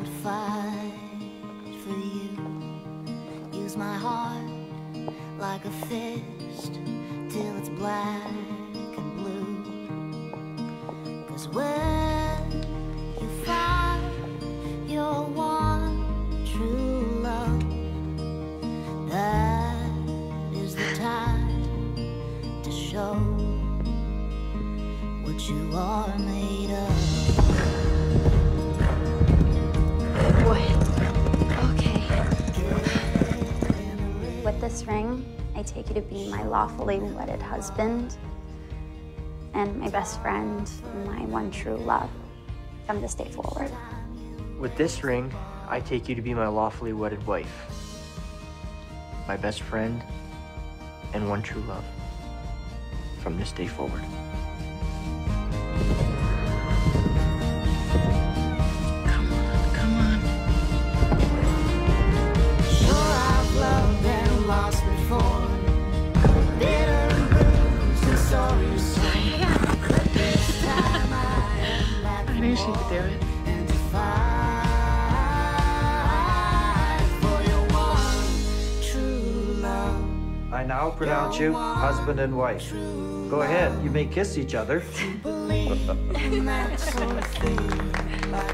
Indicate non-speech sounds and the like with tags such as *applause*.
would fight for you. Use my heart like a fist till it's black and blue. Cause when you find your one true love, that is the time to show what you are made of. This ring, I take you to be my lawfully wedded husband and my best friend, my one true love from this day forward. With this ring, I take you to be my lawfully wedded wife, my best friend, and one true love from this day forward. I knew she could do it. and to fight for your one true love. I now pronounce you husband and wife. Go ahead, you may kiss each other. *laughs* *laughs*